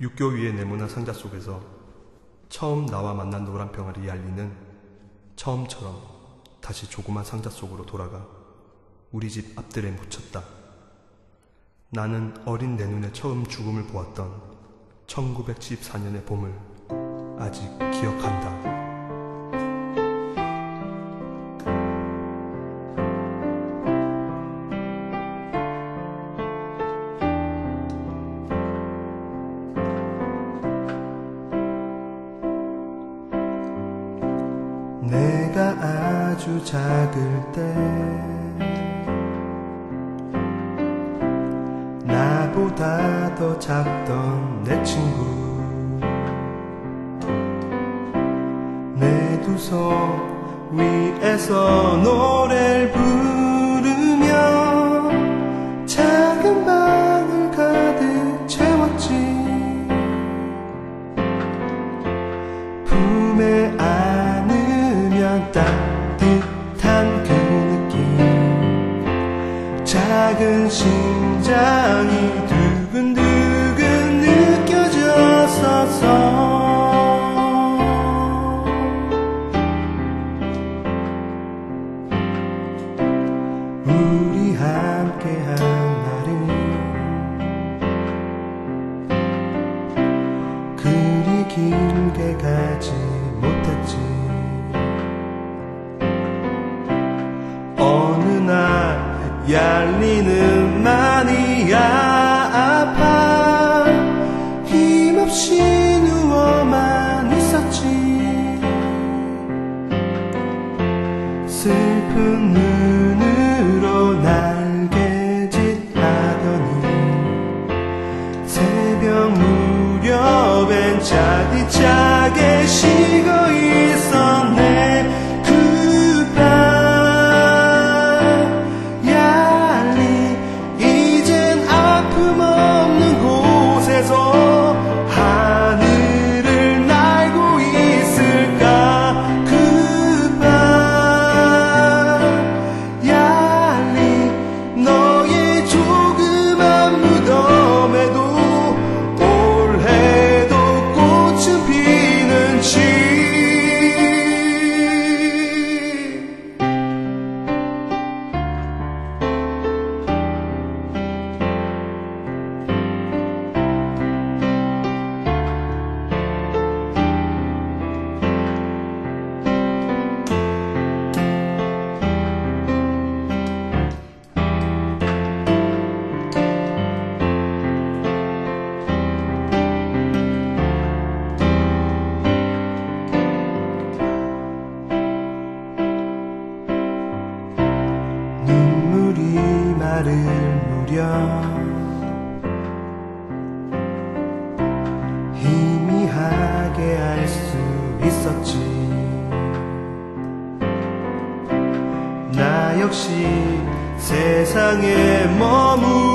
육교 위의 네모난 상자 속에서 처음 나와 만난 노란 병아리 얄리는 처음처럼 다시 조그만 상자 속으로 돌아가 우리 집 앞들에 묻혔다. 나는 어린 내 눈에 처음 죽음을 보았던 1914년의 봄을 아직 기억한다. 내가 아주 작을 때 나보다 더 작던 내 친구. 내 두 손 위에서 노래를 부르 심장이 두근두근 느껴졌었어 우리 함께한 날은 그리 길게 가지 못했지. 어느 날 얄리 마를 무렵 희미하게 알 수 있었지. 나 역시 세상에 머무